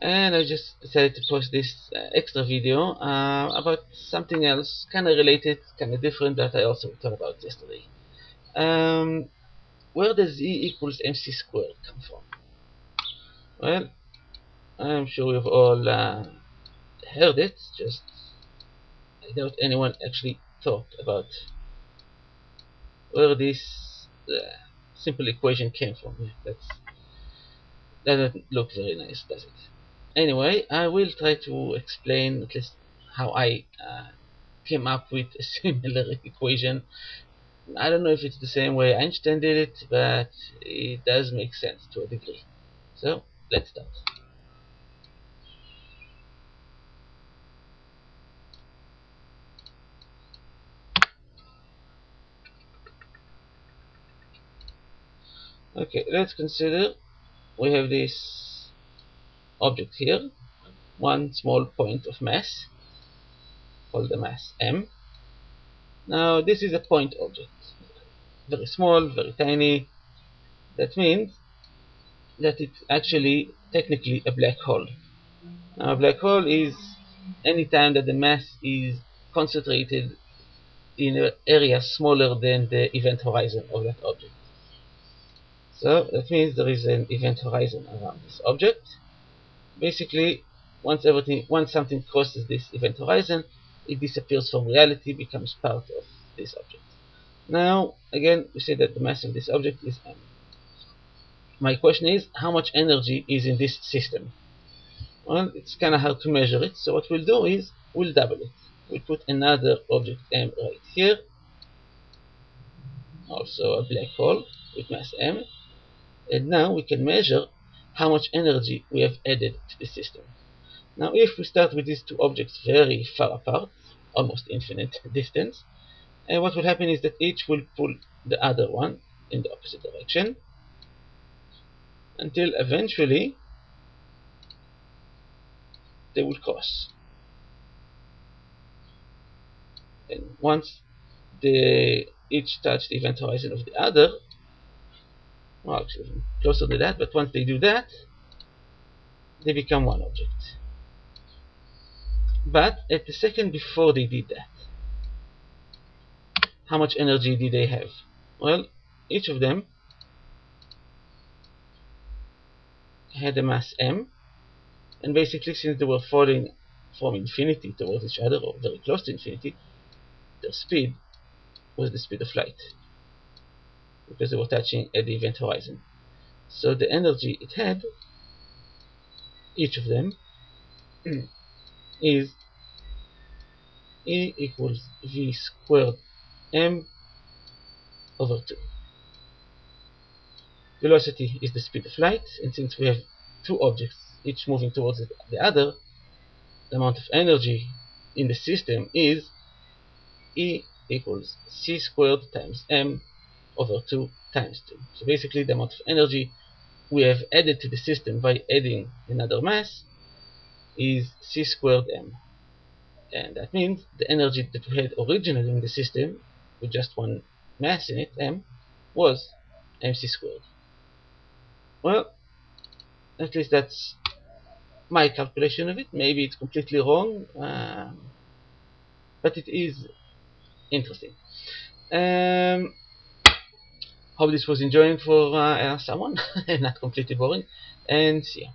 and I just decided to post this uh, extra video uh, about something else, kind of related, kind of different that I also talked about yesterday. Um, where does E equals mc squared come from? Well, I'm sure you've all uh, heard it, just I doubt anyone actually thought about where this uh, simple equation came from. That's, that doesn't look very nice, does it? Anyway, I will try to explain at least how I uh, came up with a similar equation. I don't know if it's the same way Einstein did it, but it does make sense to a degree. So, let's start. Okay, let's consider we have this object here, one small point of mass, called the mass m. Now this is a point object, very small, very tiny. That means that it's actually technically a black hole. Now a black hole is any time that the mass is concentrated in an area smaller than the event horizon of that object. So that means there is an event horizon around this object. Basically, once everything, once something crosses this event horizon, it disappears from reality, becomes part of this object. Now, again, we say that the mass of this object is m. My question is, how much energy is in this system? Well, it's kind of hard to measure it, so what we'll do is, we'll double it. We'll put another object m right here, also a black hole with mass m, and now we can measure how much energy we have added to the system. Now if we start with these two objects very far apart, almost infinite distance, and what will happen is that each will pull the other one in the opposite direction until eventually they will cross. And once they each touch the event horizon of the other, well, actually, uh, closer to that, but once they do that, they become one object. But at the second before they did that, how much energy did they have? Well, each of them had a mass m, and basically since they were falling from infinity towards each other, or very close to infinity, their speed was the speed of light because they were touching at the event horizon. So the energy it had, each of them, is E equals V squared m over 2. Velocity is the speed of light, and since we have two objects, each moving towards the other, the amount of energy in the system is E equals c squared times m over 2 times 2. So basically the amount of energy we have added to the system by adding another mass is c squared m. And that means the energy that we had originally in the system with just one mass in it, m, was mc squared. Well, at least that's my calculation of it. Maybe it's completely wrong, um, but it is interesting. Um, Hope this was enjoying for uh, someone and not completely boring. And see ya.